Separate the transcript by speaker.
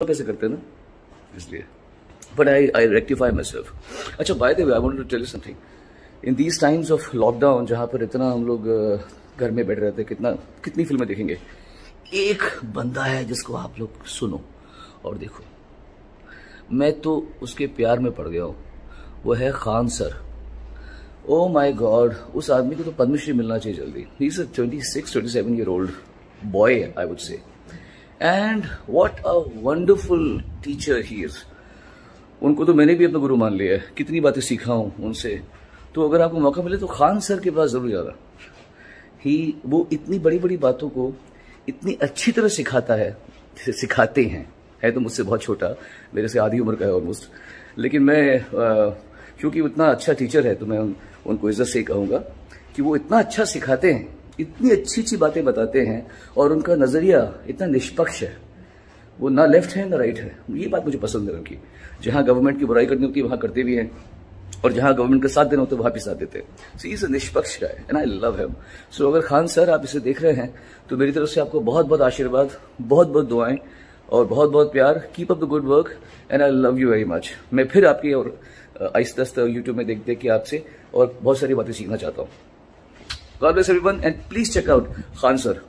Speaker 1: कैसे करते हैं ना? इसलिए। But I I rectify myself अच्छा by the way I want to tell something in these times of lockdown जहाँ पर इतना हम लोग घर में बैठे रहते कितना, कितनी फ़िल्में देखेंगे? एक बंदा है जिसको आप लोग सुनो और देखो। मैं तो उसके प्यार में पड़ गया हूँ। वो है Khan sir. Oh my God उस आदमी को तो पद्मश्री मिलना चाहिए जल्दी। He is a 26 27 year old boy I would say and what a wonderful teacher he is उनको तो मैंने भी अपना गुरु मान लिया है। कितनी बातें सीखा हूँ उनसे। तो अगर आपको मौका मिले तो खान सर के पास ज़रूर जाना। ही वो इतनी बड़ी बड़ी बातों को इतनी अच्छी तरह सिखाता है सिखाते हैं। है तो मुझसे बहुत छोटा मेरे से आधी उम्र का है ऑलमोस्ट लेकिन मैं क्योंकि इतना अच्छा टीचर है तो मैं उन, उनको इज़्ज़त से कहूँगा कि वो इतना अच्छा सिखाते हैं। इतनी अच्छी अच्छी बातें बताते हैं और उनका नज़रिया इतना निष्पक्ष है। वो ना लेफ़्ट है, ना राइट है। ये बात मुझे पसंद है उनकी। जहाँ गवर्नमेंट की बुराई करनी होती है, वहाँ करते भी हैं। और जहाँ गवर्नमेंट का साथ देना होता है, वहाँ भी साथ देते हैं। सो निष्पक्ष and I love him so अगर खान सर आप इसे देख रहे हैं तो मेरी तरफ़ से आपको बहुत बहुत आशीर्वाद बहुत बहुत दुआएँ, और बहुत बहुत प्यार। Keep up the good work and I love you very much मैं फिर आपकी और आहिस्ता आहिस्ता यूट्यूब में देख देख के आपसे और बहुत सारी बातें सीखना चाहता हूँ। God bless everyone and please check out Khan sir.